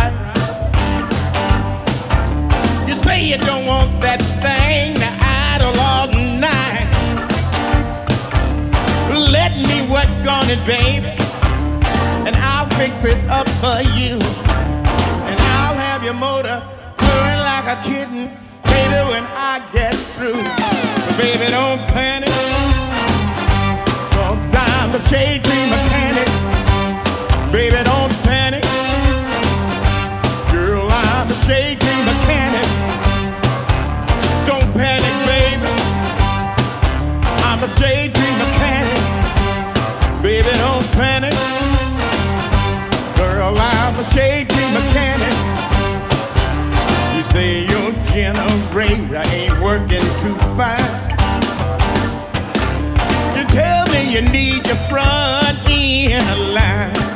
right. You say you don't want that thing to idle all night. Let me work on it, baby, and I'll fix it up for you. And I'll have your motor purring like a kitten, baby, when I get through. But baby, don't panic. Cause I'm a shade A shade mechanic. Don't panic, baby. I'm a shade tree mechanic. Baby, don't panic. Girl, I'm mechanic. You say ain't working too. You tell me you need your front end line.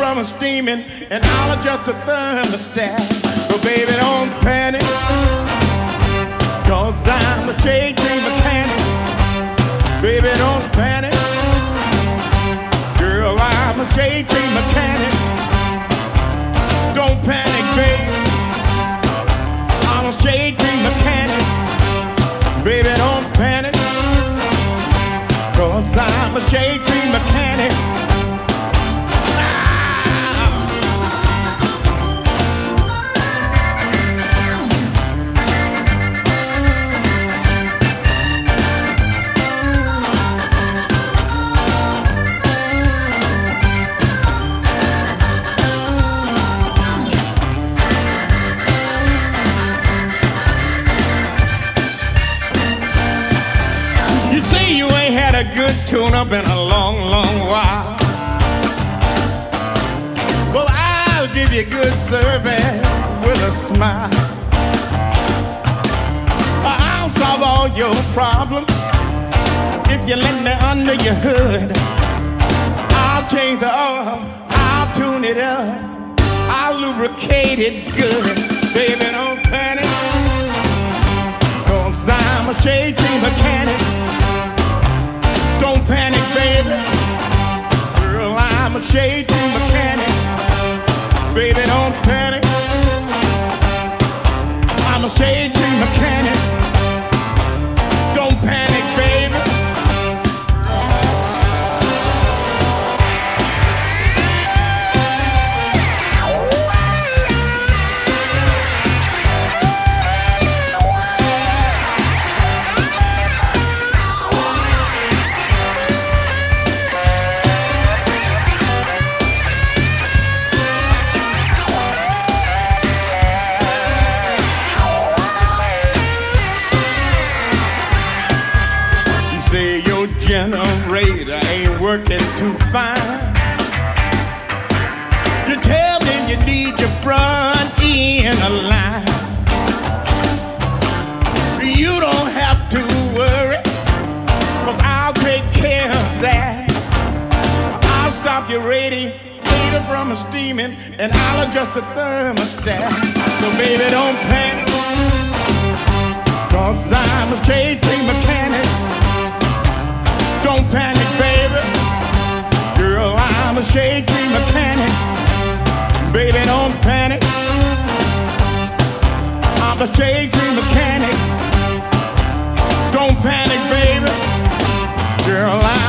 Radiator a steaming, and I'll adjust the thermostat. So baby, don't panic, cause I'm a shade tree mechanic. Baby, don't panic. Girl, I'm a shade tree mechanic. Don't panic, baby. I'm a shade a good tune up in a long, long while. Well, I'll give you good service with a smile. I'll solve all your problems if you let me under your hood. I'll change the oil, I'll tune it up, I'll lubricate it good. Baby, don't panic. Cause I'm a shade mechanic. Mechanic. Baby, don't panic. I'm a shade mechanic. Generator ain't working too fine. You tell me you need your front end line. You don't have to worry, cause I'll take care of that. I'll stop your radiator from a steaming, and I'll adjust the thermostat. So baby, don't panic, Baby, don't panic. I'm the shade mechanic. Don't panic, baby. Girl, I